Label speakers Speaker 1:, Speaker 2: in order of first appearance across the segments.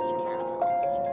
Speaker 1: Let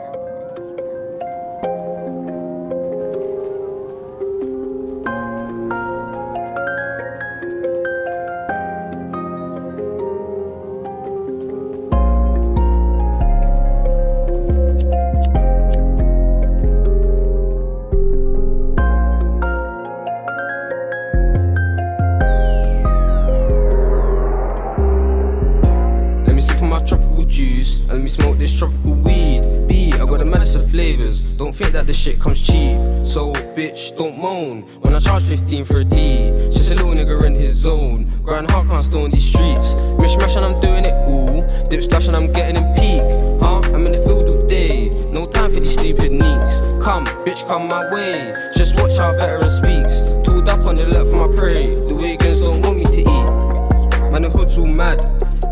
Speaker 1: tropical juice and me smoke this tropical weed. B, I got the medicine flavors. Don't think that this shit comes cheap. So, bitch, don't moan when I charge 15 for a D. Just a little nigga in his zone. Grind hard, can't stay on these streets. Mishmash and I'm doing it all. Dip splash and I'm getting in peak. Huh? I'm in the field all day. No time for these stupid neeks. Come, bitch, come my way. Just watch how veteran speaks. Tooled up on the left for my prey.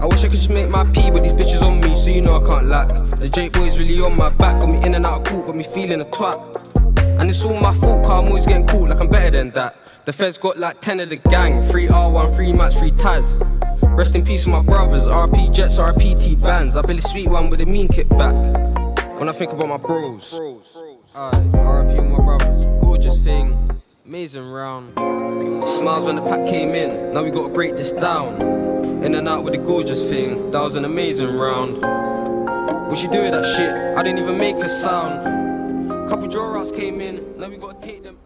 Speaker 1: I wish I could just make my pee, but these bitches on me, so you know I can't lack. The Jake boy's really on my back, got me in and out of court, got me feeling a twat. And it's all my fault, cause I'm always getting caught like I'm better than that. The feds got like 10 of the gang, 3 R1, 3 Max, 3 Taz. Rest in peace with my brothers, RP Jets, RP T bands. I built a sweet one with a mean kick back. When I think about my bros, RP with my brothers, gorgeous thing, amazing round. Smiles when the pack came in, now we gotta break this down. In and out with the gorgeous thing, that was an amazing round. What she do with that shit? I didn't even make a sound. Couple draw outs came in, now we gotta take them.